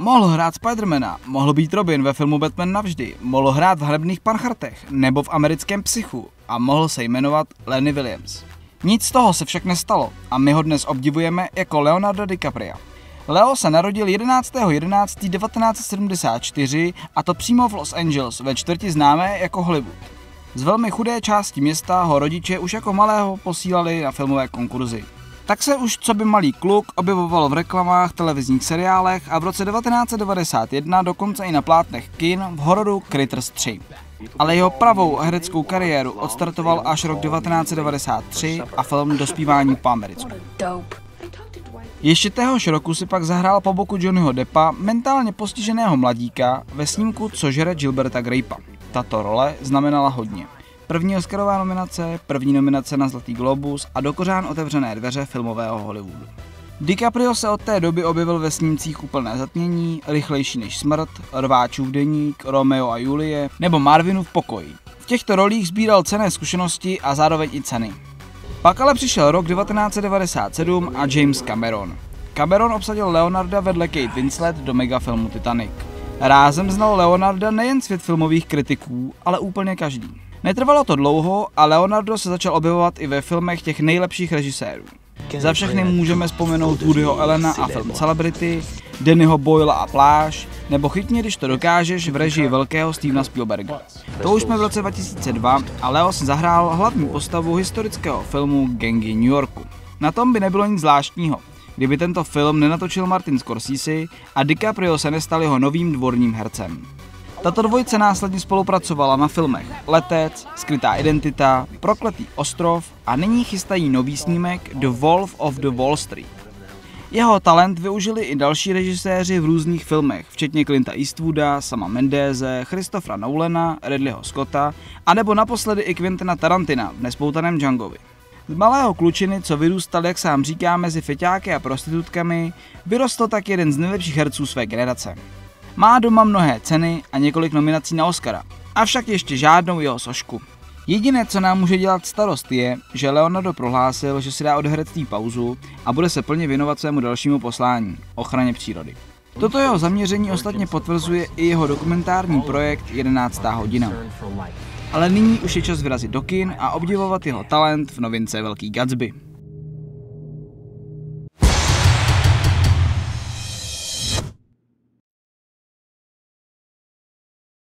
Mohl hrát Spidermana, mohl být Robin ve filmu Batman navždy, mohl hrát v Hrebných panchartech nebo v americkém psychu a mohl se jmenovat Lenny Williams. Nic z toho se však nestalo a my ho dnes obdivujeme jako Leonardo DiCaprio. Leo se narodil 11.11.1974 a to přímo v Los Angeles, ve čtvrti známé jako Hollywood. Z velmi chudé části města ho rodiče už jako malého posílali na filmové konkurzy. Tak se už co by malý kluk objevoval v reklamách, televizních seriálech a v roce 1991 dokonce i na plátnech kin v hororu Critters 3. Ale jeho pravou hereckou kariéru odstartoval až rok 1993 a film Dospívání po americku. Ještě téhož roku si pak zahrál po boku Johnnyho Deppa mentálně postiženého mladíka ve snímku Co žere Gilberta Grape'a. Tato role znamenala hodně. První Oscarová nominace, první nominace na Zlatý globus a dokořán otevřené dveře filmového Hollywoodu. DiCaprio se od té doby objevil ve snímcích Úplné zatmění, Rychlejší než smrt, Rváčův deník, Romeo a Julie nebo Marvinův pokoj. V těchto rolích sbíral cené zkušenosti a zároveň i ceny. Pak ale přišel rok 1997 a James Cameron. Cameron obsadil Leonarda vedle Kate Winslet do megafilmu Titanic. Rázem znal Leonarda nejen svět filmových kritiků, ale úplně každý. Netrvalo to dlouho a Leonardo se začal objevovat i ve filmech těch nejlepších režisérů. Za všechny můžeme vzpomenout Woodyho Elena a film Celebrity, Dannyho Boyla a Pláž, nebo Chytně, když to dokážeš v režii velkého Stevena Spielberga. To už jsme v roce 2002 a Leo si zahrál hlavní postavu historického filmu Gangy New Yorku. Na tom by nebylo nic zvláštního, kdyby tento film nenatočil Martin Scorsese a DiCaprio se nestal jeho novým dvorním hercem. Tato dvojice následně spolupracovala na filmech Letec, Skrytá identita, Prokletý ostrov a nyní chystají nový snímek The Wolf of the Wall Street. Jeho talent využili i další režiséři v různých filmech, včetně Clinta Eastwooda, Sama Mendeze, Christophera Nolana, Ridleyho Scotta a nebo naposledy i Quentina Tarantina v nespoutaném Djangovi. Z malého klučiny, co vyrůstal, jak sám říká, mezi feťáky a prostitutkami, vyrostl tak jeden z nejlepších herců své generace. Má doma mnohé ceny a několik nominací na Oscara, avšak ještě žádnou jeho sošku. Jediné, co nám může dělat starost, je, že Leonardo prohlásil, že si dá od herectví pauzu a bude se plně věnovat svému dalšímu poslání ochraně přírody. Toto jeho zaměření ostatně potvrzuje i jeho dokumentární projekt 11. hodina. Ale nyní už je čas vyrazit do kin a obdivovat jeho talent v novince Velký Gatsby.